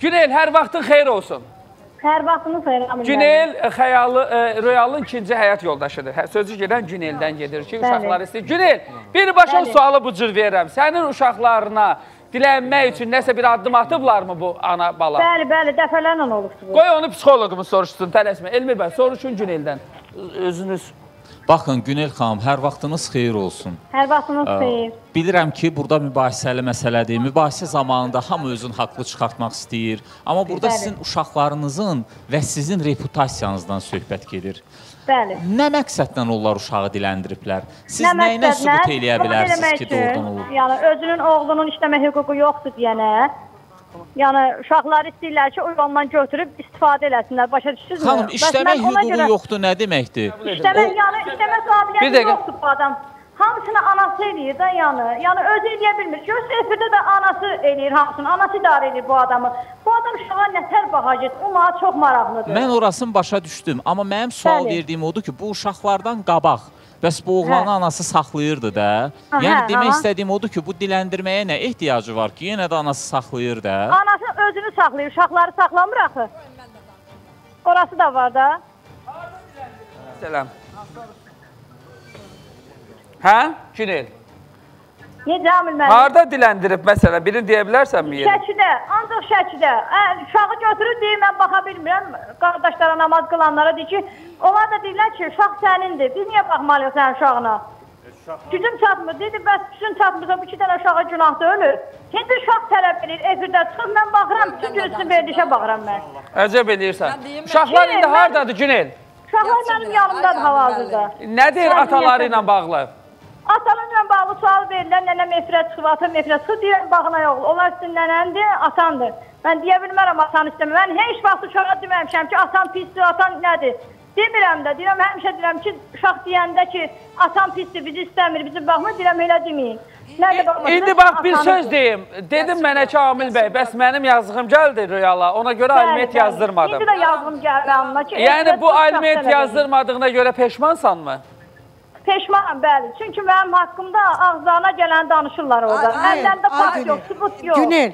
Günel, hər vaxtın xeyir olsun. Hər vaxtınız xeyir. Müəllim. Günel e, xəyalı, e, Royalın ikinci həyat yoldaşıdır. Hə, Sözü gedən Güneldən gedir ki, Bəli. uşaqlar istəyir. Günel, birbaşa sualı bu cür verirəm. Sənin uşaqlarına dilənmək üçün nəsə bir addım atıblarmı bu ana bala? Bəli, bəli, dəfələrlə olubdu bu. Qoy onu psixoloqumuz soruşsun, tələsmə. Elmir bəy, soruşun Güneldən. Özünüz. Baxın Günel xanım, hər vaxtınız xeyir olsun. Hər vaxtınız xeyir. Bilirəm ki, burada mübahisəli məsələdir. Mübahisə zamanında hamı özünü haqlı çıxartmaq istəyir. Amma burada Bəli. sizin uşaqlarınızın və sizin reputasiyanızdan söhbət gedir. Bəli. Nə məqsədlə onlar uşağı diləndiriblər? Siz Nə nə ilə məqsədlə? sübut eləyə bilərsiniz ki, doğrudan olub? Yəni özünün oğlunun işləmə hüququ yoxdur deyənə, yəni uşaqları istəyirlər ki, o yolla götürüb istifadə eləsinlər. Başa düşürsünüz? Xanım, işləmək hüququ görə- yoxdur nə deməkdir? İşləmək, yəni işləmə Bir qabiliyyəti yoxdur bu adam. Hamısını anası eləyir də yəni. Yəni özü eləyə bilmir. Göz efirdə də anası eləyir hamısını. Anası idarə eləyir bu adamı. Bu adam uşağa nətər baxacaq? O mənə çox maraqlıdır. Mən orasını başa düşdüm, amma mənim sual Bəli. verdiyim odur ki, bu uşaqlardan qabaq Bəs bu oğlanı Hə. anası saxlayırdı da. Ha, Yəni hə, demək aha. istədiyim odur ki, bu diləndirməyə nə ehtiyacı var ki, yenə də anası saxlayır da. Anası özünü saxlayır, uşaqları saxlamır axı. Orası da var da. Selam. Hə? Günel. Necə Amil müəllim? Harda diləndirib məsələn? Birini deyə bilərsənmi yeri? Şəkidə, ancaq Şəkidə. Ə, uşağı götürür deyir, mən baxa bilmirəm. Qardaşlara namaz qılanlara deyir ki, onlar da deyirlər ki, uşaq sənindir. Biz niyə baxmalıyıq sənin uşağına? Gücüm çatmır. Dedi, bəs gücün çatmırsa bu iki dənə uşağa günah da ölür. Şimdi uşaq tələb edir, efirdə çıxır, mən baxıram, bütün gözünü verilişə baxıram mən. Əcəb eləyirsən. Uşaqlar indi hardadır Günel? Uşaqlar mənim yanımdadır hal-hazırda. Nə deyir Sən ataları ilə bağlı? Bağlı sual verirlər, nənəm efirə çıxıb, atam efirə çıxıb, deyirəm baxına yox. Onlar sizin nənəndir, atandır. Mən deyə bilmərəm atanı istəmir. Mən heç vaxt uşağa deməmişəm ki, atan pisdir, atan nədir. Demirəm də, deyirəm həmişə deyirəm ki, uşaq deyəndə ki, atan pisdir, bizi istəmir, bizi baxmır, deyirəm elə deməyin. İndi bax bir söz deyim. Dedim mənə ki, Amil bəy, bəs mənim yazığım gəldi Royala. Ona görə alimet yazdırmadım. İndi də yazdım gəldi anına ki, Yəni bu tələb yazdırmadığına görə peşmansanmı? Peşmanam, bəli. Çünki mənim haqqımda ağızlarına gələn danışırlar orada. Əllərində Günel. yox, sübut yox. Günel,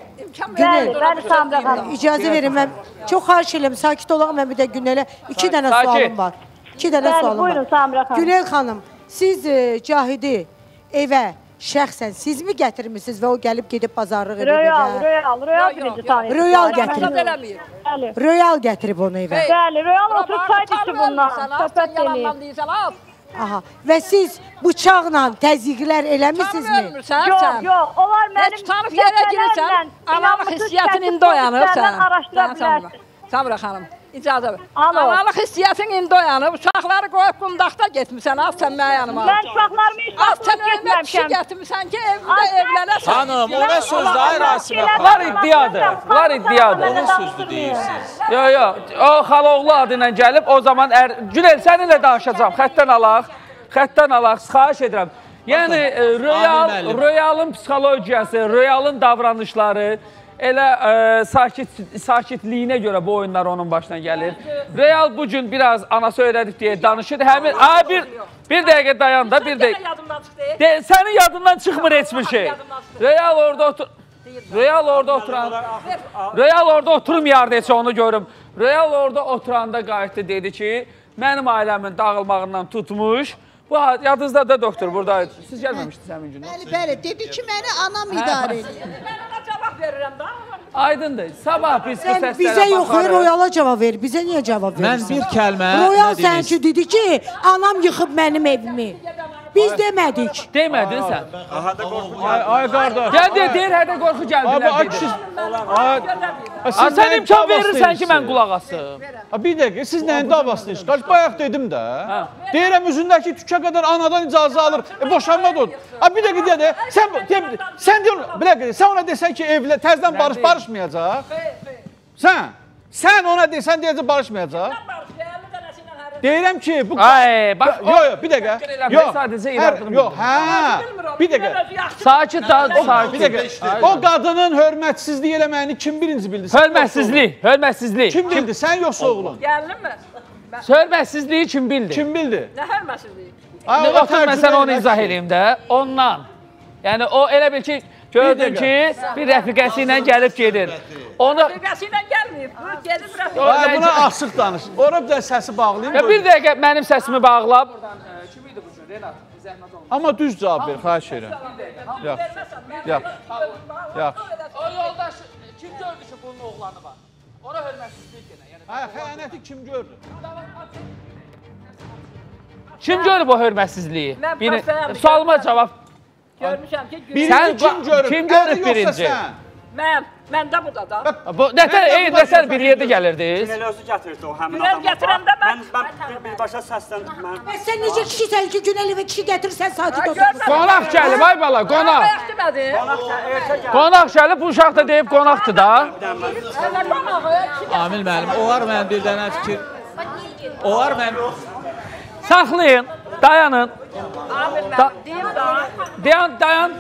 Günel. bəli Samira xanım. İcazə verin mən çox xahiş edirəm sakit olaq mən bir də Günelə iki dənə sakit. sualım var. İki dənə Bəli, sualım buyurun var. Samira xanım. Günel xanım, siz e, Cahidi evə şəxsən sizmi gətirmisiniz və o gəlib gedib bazarlıq edir Royal? Royal, Royal birinci tanıyır. Royal gətirib. Royal gətirib onu evə. bəli, Royal oturub çay içib bundan, söhbət eləyir. Aha. Və siz bıçaqla təzyiqlər eləmisinizmi? Yox, yox, onlar mənim Heç tanıb yerə girirsən, analıq hissiyyatın indi oyanır sən. araşdıra Sən Samira. bilərsin. Samira xanım, icazə ver. Alo. Analıq hissiyyatın indi oyanıb, uşaqları qoyub qundaqda getmisən, az sən mənə yanıma. Mən uşaqlarımı heç Az vaxt sən ölmə kişi getməmişəm. gətirmisən ki, evdə evlənəsən. Xanım, o nə sözdür ay Rasimə? Bunlar iddiadır, bunlar iddiadır. O nə sözdür deyirsiniz? Yo, yo. O xaloğlu adı ilə gəlib o zaman ər... Günel səninlə danışacağam. Xəttdən alaq. Xəttdən alaq. Xahiş edirəm. Yəni e, müəllim. Royalın psixologiyası, Royalın davranışları elə e, sakit sakitliyinə görə bu oyunlar onun başına gəlir. Royal bu gün biraz anası öyrədib deyə danışır. Həmin a bir bir dəqiqə dayan da, bir dəqiqə. De, sənin yadından çıxmır heç bir şey. Real orada otur. Real orada oturan. Real orada oturmayardı heç onu görüm. Real orada oturanda qayıtdı dedi ki, mənim ailəmin dağılmağından tutmuş. Bu yadınızda da doktor burada. Siz gəlməmişdiniz həmin gün. Bəli, bəli, dedi ki, məni anam idarə edir. Mən verirəm da. Aydındır. Sabah biz bu Sən səslərə bizə yox, baxarıq. Royala cavab ver. Bizə niyə cavab Mən verirsən? bir kəlmə Royal üçün dedi ki, anam yıxıb mənim evimi. Biz demədik. Demədin sən. Ay, ay qardaş. Gəl de, deyir, hədə qorxu Abi siz ay, Ha, siz sən imkan verirsən ki, mən qulaq asım. Bir dəqiqə, siz nəyin davasını istəyirsiniz? Bayaq dedim də. Deyirəm üzündəki tükə qədər anadan icazə alır. E boşanma da olur. Ha bir dəqiqə deyə də sən sən bir dəqiqə, sən ona desən ki, evlə təzədən barış barışmayacaq. Sən sən ona desən deyəcək barışmayacaq. Deyirəm ki, bu Ay, bax. Yo, yo, bir dəqiqə. Yox, sadəcə iradını Yox, hə. Bir dəqiqə. Sakit Bir sakit. dəqiqə. O qadının hörmətsizlik eləməyini kim birinci bildi? Hörmətsizlik, hörmətsizlik. Kim bildi? Sən yoxsa oğlun? Gəldinmi? Hörmətsizliyi kim bildi? Kim bildi? Nə o otur mən sənə onu izah edeyim də. Ondan. Yəni o elə bil ki, Gördün ki, bir rəfiqəsi ilə gəlib gedir. Onu Rəfiqəsi ilə gəlməyib. Bu gedib rəfiqəsi. Buna açıq danış. Ora bir dənə səsi bağlayım. Ya bir dəqiqə mənim səsimi bağla. Kim idi bu gün? Renat. Amma düz cavab ver, xahiş edirəm. Yox. Yox. Yox. O yoldaş kim gördü ki bunun oğlanı var? Ona hörmətsizlik yenə. Yəni Ay xəyanəti kim gördü? kim görüb o hörmətsizliyi? Mən Biri sualıma cavab. Görmüşəm ki, Birinci Sən- kim görüb? kim görüb birinci? mən, məndə bu da da. Bu nətər Mən də ey nətər bir yerdə gəlirdiniz? Elə özü gətirdi o həmin Günel adamı. gətirəndə mən- mən mən bir- birbaşa səsləndim. Mən Sən necə kişisən ki, gün evə kişi gətirsən sakit görsən- Qonaq gəlib ay bala, qonaq. Qonaq gəlib bu uşaq da deyib qonaqdır da. Amil müəllim, olar mən bir dənə fikir. Olar mən Saxlayın, dayanın. Amir Da- mən deyim da. Dayan, dayan.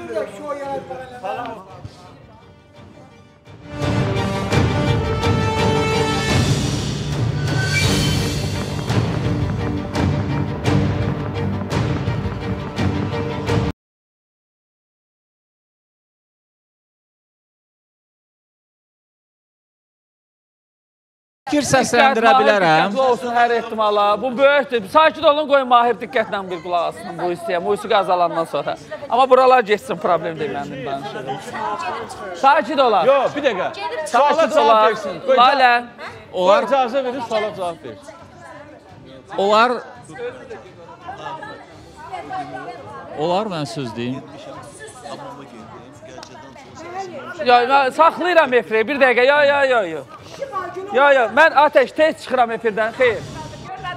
Fikir səsləndirə bilərəm. Diqqətli olsun hər ehtimala. Bu böyükdür. Sakit olun, qoyun Mahir diqqətlə bir qulaq assın bu hissəyə. Musiqi azalandan sonra. Amma buralar geçsin, problem deyil mənim danışığım. Sakit olaq. Yox, bir dəqiqə. Suala Sakit cavab versin. Lalə. Onlar icazə verin, suala cavab versin. Olar Olar mən söz deyim. Ya, mən saxlayıram efiri. Bir dəqiqə. Ya, ya, ya, ya. Ya, ya. Mən Atəş tez çıxıram efirdən. Xeyr.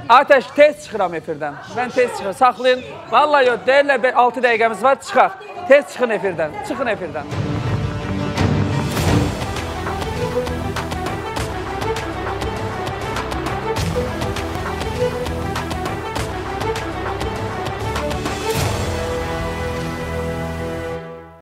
Atəş tez çıxıram efirdən. Mən tez çıxıram. Saxlayın. Vallahi yox. Deyirlər 6 dəqiqəmiz var. Çıxaq. Tez çıxın efirdən. Çıxın efirdən.